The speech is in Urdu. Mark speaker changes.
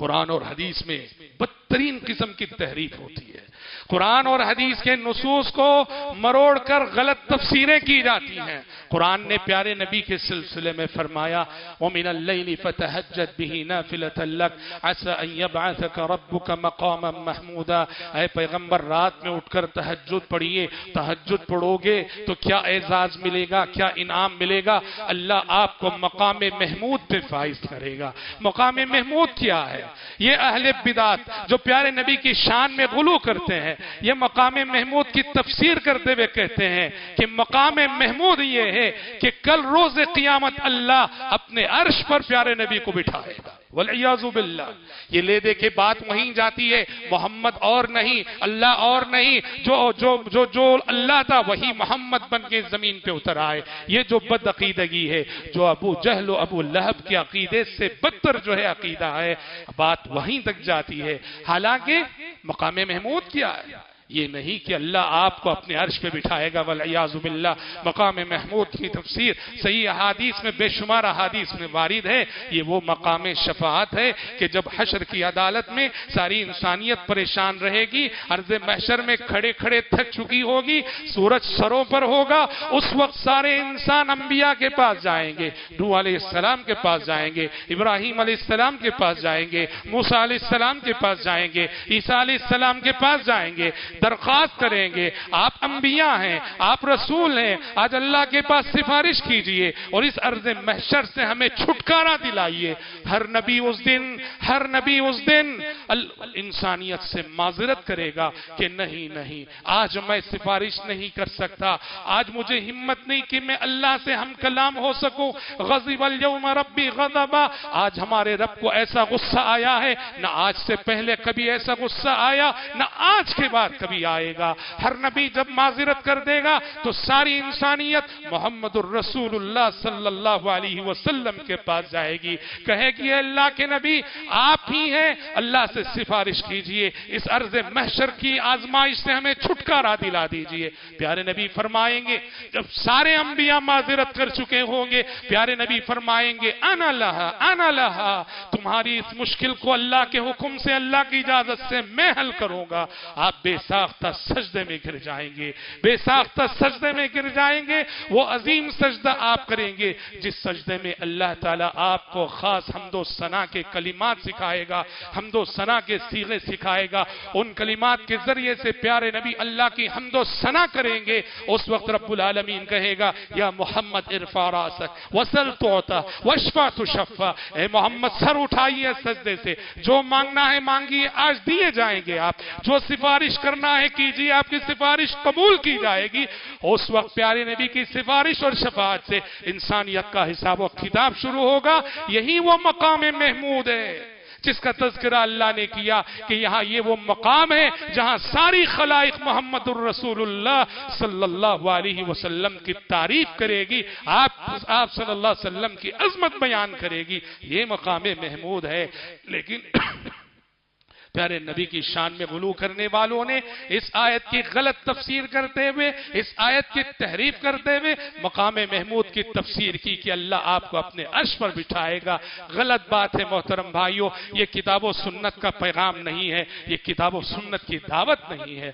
Speaker 1: قرآن اور حدیث میں بدترین قسم کی تحریف ہوتی ہے۔ قرآن اور حدیث کے نصوص کو مروڑ کر غلط تفسیریں کی جاتی ہیں۔ قرآن نے پیارے نبی کے سلسلے میں فرمایا، وَمِنَ اللَّيْلِ فَتَحَجَّدْ بِهِ نَافِلَةً لَكَ، عَسَىٰ أَن يَبْعَثَكَ رَبُّكَ مَقَامًا مَحْمُودًا۔ اے پیغمبر، رات میں اٹھ کر تحجد پڑھیے۔ تحجد پڑھو گے تو کیا اعزاز ملے گا؟ کیا انعام ملے گا؟ اللہ آپ کو مقام محمود پہ فائز کرے گا۔ مقام محمود کیا ہے؟ یہ اہل بدات جو پیارے نبی کی شان میں غلو کرتے ہیں۔ یہ مقام محمود کی تفسیر کرتے ہوئے کہتے ہیں کہ مقام محمود یہ ہے کہ کل روز قیامت اللہ اپنے عرش پر پیارے نبی کو بٹھائے گا۔ والعیاذ باللہ۔ یہ لے دے کے بات وہیں جاتی ہے۔ محمد اور نہیں، اللہ اور نہیں۔ جو جو جو جو اللہ تھا، وہی محمد بن کے زمین پہ اتر آئے۔ یہ جو بد عقیدگی ہے، جو ابو جہل و ابو لہب کے عقیدے سے بدتر جو ہے عقیدہ ہے، بات وہیں تک جاتی ہے۔ حالانکہ مقام محمود کیا ہے؟ یہ نہیں کہ اللہ آپ کو اپنے عرش پہ بٹھائے گا، والعیاذ باللہ، مقام محمود کی تفسیر، صحیح احادیث میں بے شمار احادیث میں وارد ہے۔ یہ وہ مقام شفاعت ہے کہ جب حشر کی عدالت میں ساری انسانیت پریشان رہے گی، عرض محشر میں کھڑے کھڑے تھک چکی ہوگی، سورج سروں پر ہوگا، اس وقت سارے انسان انبیاء کے پاس جائیں گے نو علیہ السلام کے پاس جائیں گے، ابراہیم علیہ السلام کے پاس جائیں گے، موسیٰ علیہ السلام کے پاس جائیں گے، عیسیٰ علیہ السلام کے پاس جائیں گے۔ درخواست کریں گے، آپ انبیاء ہیں، آپ رسول ہیں، آج اللہ کے پاس سفارش کیجیے اور اس عرض محشر سے ہمیں چھٹکارا دلائیے۔ ہر نبی اس دن، ہر نبی اس دن انسانیت سے معذرت کرے گا کہ نہیں نہیں، آج میں سفارش نہیں کر سکتا، آج مجھے ہمت نہیں کہ میں اللہ سے ہم کلام ہو سکوں۔ غضب اليوم ربی غضبا، آج ہمارے رب کو ایسا غصہ آیا ہے، نہ آج سے پہلے کبھی ایسا غصہ آیا، نہ آج کے بعد کبھی۔ آئے گا۔ ہر نبی جب معذرت کر دے گا تو ساری انسانیت محمد الرسول اللہ صلی اللہ علیہ وسلم کے پاس جائے گی۔ کہے گی اللہ کے نبی، آپ ہی ہیں۔ اللہ سے سفارش کیجیے۔ اس عرض محشر کی آزمائش سے ہمیں چھٹکارا دلا دیجیے۔ پیارے نبی فرمائیں گے، جب سارے انبیاء معذرت کر چکے ہوں گے، پیارے نبی فرمائیں گے، انا لہا انا لہا۔ تمہاری اس مشکل کو اللہ کے حکم سے، اللہ کی اجازت سے میں حل کروں گا۔ آپ بے ساختہ سجدے میں گر جائیں گے۔ بے ساختہ سجدے میں گر جائیں گے۔ وہ عظیم سجدہ آپ کریں گے۔ جس سجدے میں اللہ تعالیٰ آپ کو خاص حمد و ثنا کے کلمات سکھائے گا، حمد و ثنا کے سیغے سکھائے گا۔ ان کلمات کے ذریعے سے پیارے نبی اللہ کی حمد و ثنا کریں گے۔ اس وقت رب العالمین کہے گا، یا محمد ارفا راسک وصل توتا وشفا تشفا اے محمد، سر اٹھائیے سجدے سے۔ جو مانگنا ہے مانگیے، آج دیے جائیں گے آپ۔ جو سفارش کرنا ہے کیجیے، آپ کی سفارش قبول کی جائے گی۔ اس وقت پیارے نبی کی سفارش اور شفاعت سے انسانیت کا حساب و کتاب شروع ہوگا۔ یہی وہ مقام محمود ہے۔ جس کا تذکرہ اللہ نے کیا کہ یہاں یہ وہ مقام ہے جہاں ساری خلائق محمد الرسول اللہ صلی اللہ علیہ وسلم کی تعریف کرے گی، آپ آپ صلی اللہ علیہ وسلم کی عظمت بیان کرے گی، یہ مقام محمود ہے۔ لیکن پیارے نبی کی شان میں غلو کرنے والوں نے اس آیت کی غلط تفسیر کرتے ہوئے، اس آیت کی تحریف کرتے ہوئے مقام محمود کی تفسیر کی کہ اللہ آپ کو اپنے عرش پر بٹھائے گا۔ غلط بات ہے محترم بھائیوں یہ کتاب و سنت کا پیغام نہیں ہے، یہ کتاب و سنت کی دعوت نہیں ہے۔